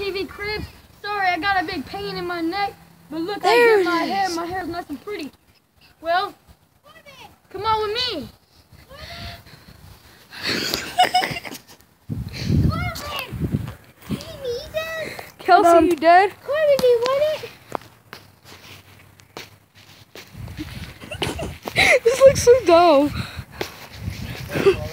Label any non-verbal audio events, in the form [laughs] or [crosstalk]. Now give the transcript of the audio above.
TV crib. Sorry, I got a big pain in my neck, but look, There I hair. my hair. My hair's nice and pretty. Well, come on with me. Kelsey, Um, you dead? [laughs] this looks so dumb. [laughs]